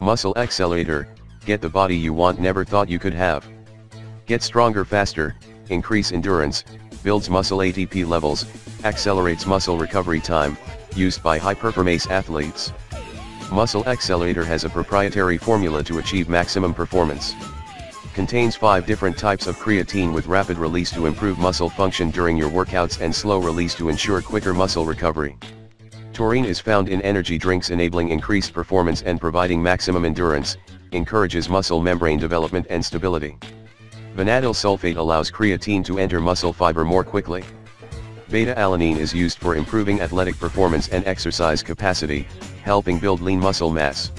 MuscleXlerator, get the body you want never thought you could have. Get stronger faster, increase endurance, builds muscle ATP levels, accelerates muscle recovery time, used by high-performance athletes. MuscleXlerator has a proprietary formula to achieve maximum performance. Contains 5 different types of creatine with rapid release to improve muscle function during your workouts and slow release to ensure quicker muscle recovery. Taurine is found in energy drinks enabling increased performance and providing maximum endurance, encourages muscle membrane development and stability. Vanadyl sulfate allows creatine to enter muscle fiber more quickly. Beta-alanine is used for improving athletic performance and exercise capacity, helping build lean muscle mass.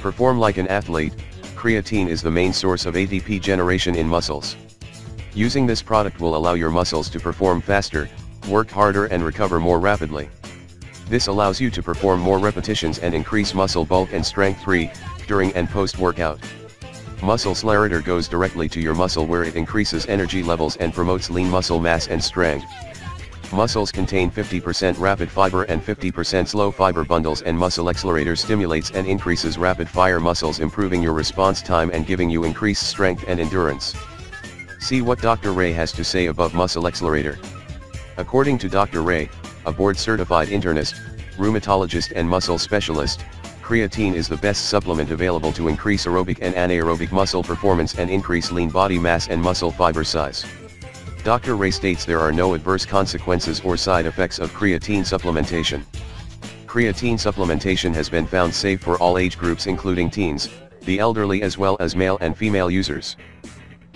Perform like an athlete, creatine is the main source of ATP generation in muscles. Using this product will allow your muscles to perform faster, work harder and recover more rapidly. This allows you to perform more repetitions and increase muscle bulk and strength pre, during and post-workout. MuscleXlerator goes directly to your muscle where it increases energy levels and promotes lean muscle mass and strength. Muscles contain 50% rapid fiber and 50% slow fiber bundles and MuscleXlerator stimulates and increases rapid fire muscles improving your response time and giving you increased strength and endurance. See what Dr. Ray has to say above MuscleXlerator. According to Dr. Ray, a board-certified internist, rheumatologist and muscle specialist, creatine is the best supplement available to increase aerobic and anaerobic muscle performance and increase lean body mass and muscle fiber size. Dr. Ray states there are no adverse consequences or side effects of creatine supplementation. Creatine supplementation has been found safe for all age groups including teens, the elderly as well as male and female users.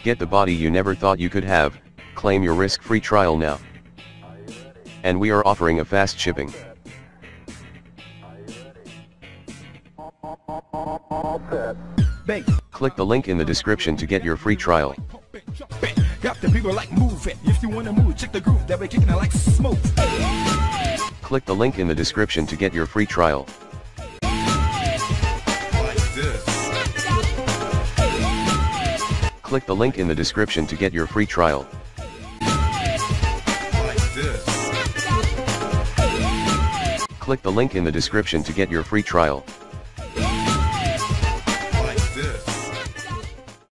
Get the body you never thought you could have, claim your risk-free trial now and we are offering a fast shipping. Click the link in the description to get your free trial. Got the people like move it. If you wanna move, check the groove that we're kicking it like smoke. Click the link in the description to get your free trial. Click the link in the description to get your free trial. Click the link in the description to get your free trial.